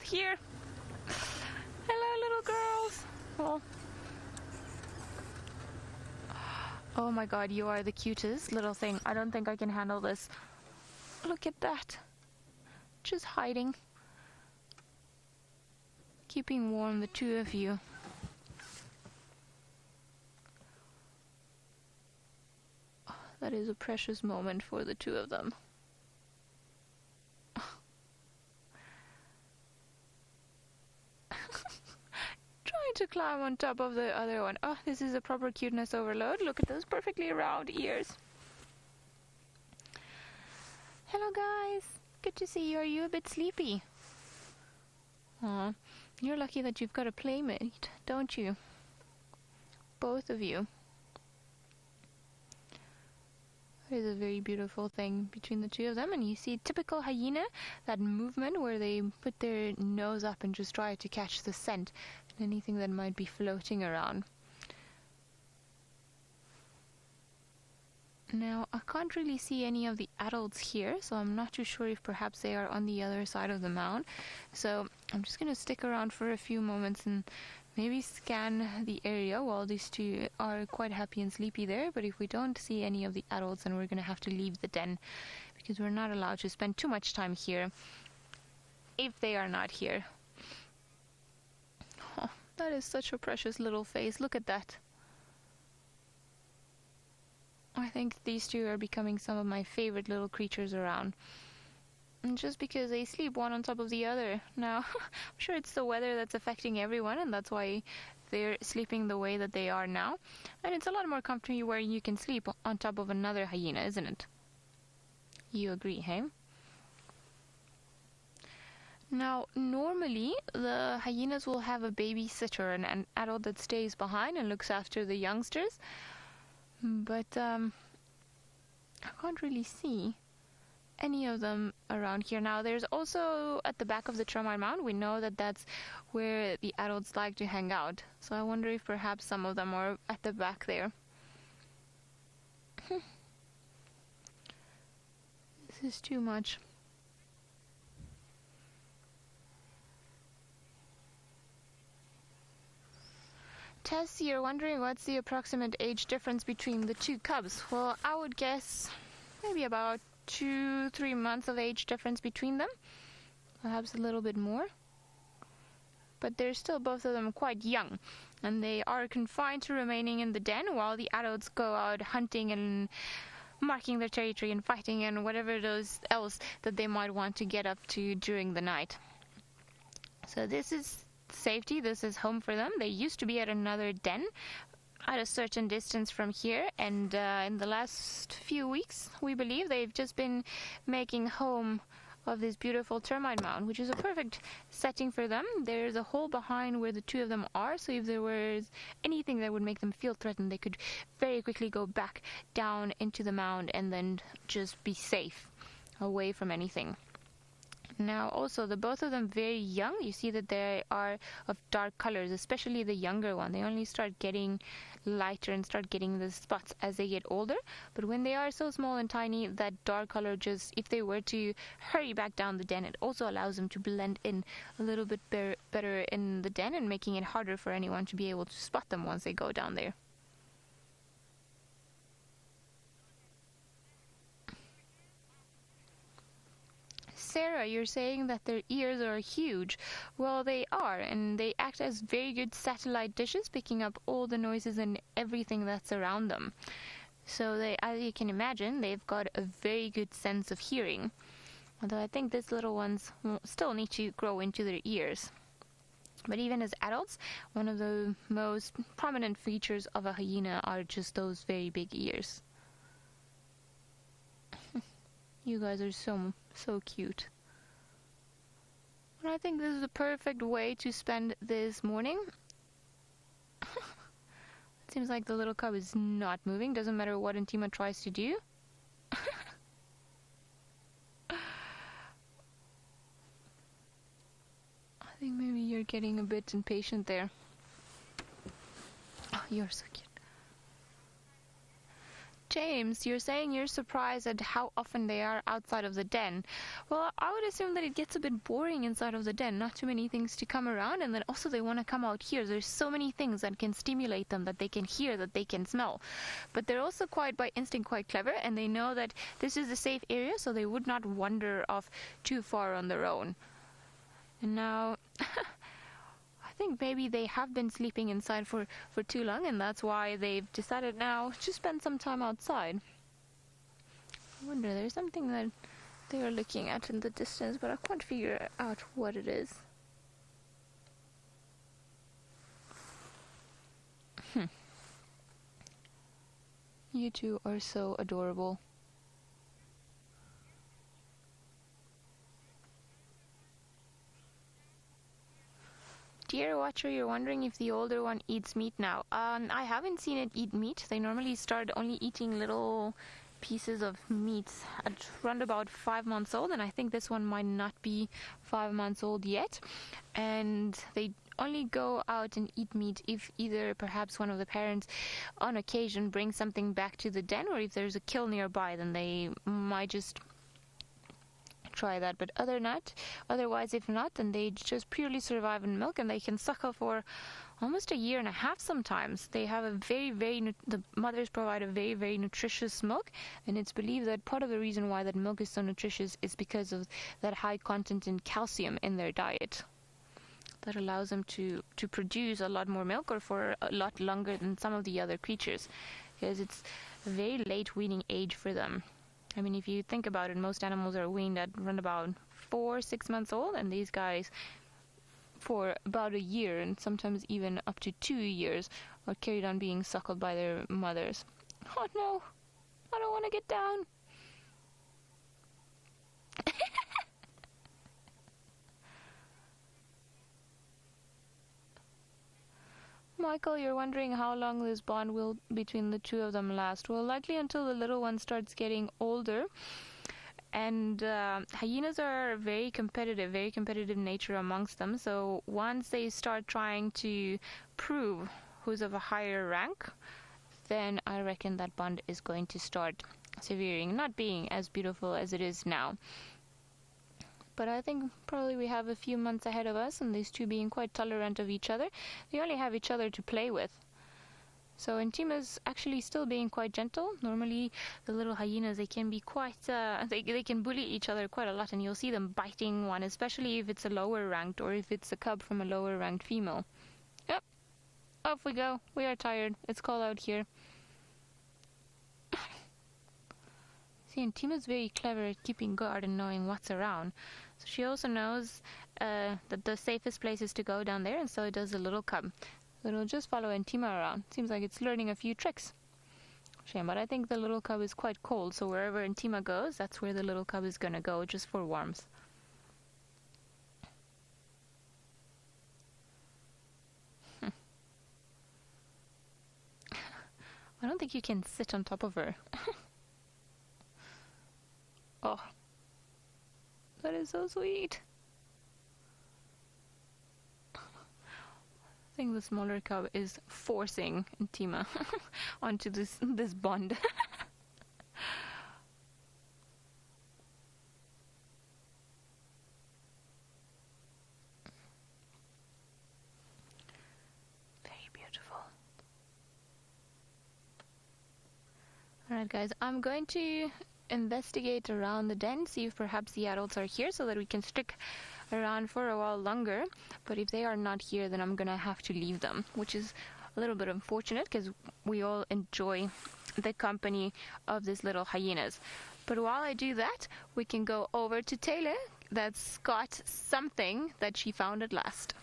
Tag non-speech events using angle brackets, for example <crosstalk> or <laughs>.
here. Hello, little girls. Oh. Oh my god, you are the cutest little thing. I don't think I can handle this. Look at that. Just hiding. Keeping warm, the two of you. Oh, that is a precious moment for the two of them. <laughs> Trying to climb on top of the other one. Oh, this is a proper cuteness overload. Look at those perfectly round ears. Hello, guys. Good to see you. Are you a bit sleepy? Aw, you're lucky that you've got a playmate, don't you? Both of you. Is a very beautiful thing between the two of them. And you see typical hyena, that movement where they put their nose up and just try to catch the scent and anything that might be floating around. Now, I can't really see any of the adults here, so I'm not too sure if perhaps they are on the other side of the mound. So I'm just going to stick around for a few moments and maybe scan the area while these two are quite happy and sleepy there. But if we don't see any of the adults, then we're going to have to leave the den because we're not allowed to spend too much time here if they are not here. Oh, that is such a precious little face. Look at that. I think these two are becoming some of my favorite little creatures around just because they sleep one on top of the other. Now, <laughs> I'm sure it's the weather that's affecting everyone, and that's why they're sleeping the way that they are now. And it's a lot more comfortable where you can sleep on top of another hyena, isn't it? You agree, hey? Now, normally the hyenas will have a babysitter, an, an adult that stays behind and looks after the youngsters. But um, I can't really see any of them around here. Now, there's also at the back of the Termite Mound, we know that that's where the adults like to hang out. So I wonder if perhaps some of them are at the back there. <laughs> this is too much. Tess, you're wondering what's the approximate age difference between the two cubs? Well, I would guess maybe about two, three months of age difference between them. Perhaps a little bit more. But they're still both of them quite young, and they are confined to remaining in the den while the adults go out hunting and marking their territory and fighting and whatever else that they might want to get up to during the night. So this is safety. This is home for them. They used to be at another den, at a certain distance from here and uh, in the last few weeks we believe they've just been making home of this beautiful termite mound which is a perfect setting for them. There's a hole behind where the two of them are so if there was anything that would make them feel threatened they could very quickly go back down into the mound and then just be safe away from anything. Now also the both of them very young. You see that they are of dark colors especially the younger one. They only start getting lighter and start getting the spots as they get older. But when they are so small and tiny that dark color just if they were to hurry back down the den it also allows them to blend in a little bit better in the den and making it harder for anyone to be able to spot them once they go down there Sarah, you're saying that their ears are huge. Well, they are, and they act as very good satellite dishes, picking up all the noises and everything that's around them. So, they, as you can imagine, they've got a very good sense of hearing. Although I think these little ones still need to grow into their ears. But even as adults, one of the most prominent features of a hyena are just those very big ears. You guys are so, so cute. I think this is the perfect way to spend this morning. it <laughs> seems like the little cub is not moving, doesn't matter what Intima tries to do. <laughs> I think maybe you're getting a bit impatient there. Oh, you're so cute. James, you're saying you're surprised at how often they are outside of the den. Well, I would assume that it gets a bit boring inside of the den, not too many things to come around, and then also they want to come out here. There's so many things that can stimulate them that they can hear, that they can smell. But they're also quite by instinct quite clever, and they know that this is a safe area, so they would not wander off too far on their own. And now. <laughs> I think maybe they have been sleeping inside for, for too long and that's why they've decided now to spend some time outside. I wonder, there's something that they are looking at in the distance, but I can't figure out what it is. Hmm. You two are so adorable. Dear watcher, you're wondering if the older one eats meat now. Um, I haven't seen it eat meat. They normally start only eating little pieces of meat at around about five months old, and I think this one might not be five months old yet. And they only go out and eat meat if either perhaps one of the parents on occasion brings something back to the den, or if there's a kill nearby, then they might just try that. But other not, otherwise, if not, then they just purely survive in milk and they can suckle for almost a year and a half sometimes. They have a very, very, the mothers provide a very, very nutritious milk, and it's believed that part of the reason why that milk is so nutritious is because of that high content in calcium in their diet. That allows them to, to produce a lot more milk or for a lot longer than some of the other creatures because it's a very late weaning age for them. I mean, if you think about it, most animals are weaned at around about four, six months old, and these guys, for about a year and sometimes even up to two years, are carried on being suckled by their mothers. Oh no, I don't want to get down. Michael, you're wondering how long this bond will between the two of them last. Well, likely until the little one starts getting older. And uh, hyenas are very competitive, very competitive nature amongst them. So once they start trying to prove who's of a higher rank, then I reckon that bond is going to start severing, not being as beautiful as it is now. But I think probably we have a few months ahead of us, and these two being quite tolerant of each other, they only have each other to play with. So Intima's actually still being quite gentle. Normally, the little hyenas they can be quite uh, they they can bully each other quite a lot, and you'll see them biting one, especially if it's a lower ranked or if it's a cub from a lower ranked female. Yep, off we go. We are tired. It's cold out here. See, and Tima's very clever at keeping guard and knowing what's around. So she also knows uh, that the safest place is to go down there, and so it does the little cub. It'll just follow Antima around. Seems like it's learning a few tricks. Shame, but I think the little cub is quite cold, so wherever Antima goes, that's where the little cub is gonna go, just for warmth. <laughs> I don't think you can sit on top of her. <laughs> Oh, that is so sweet. I think the smaller cub is forcing Tima <laughs> onto this this bond. <laughs> Very beautiful. Alright guys, I'm going to investigate around the den, see if perhaps the adults are here so that we can stick around for a while longer. But if they are not here, then I'm gonna have to leave them, which is a little bit unfortunate because we all enjoy the company of these little hyenas. But while I do that, we can go over to Taylor that's got something that she found at last.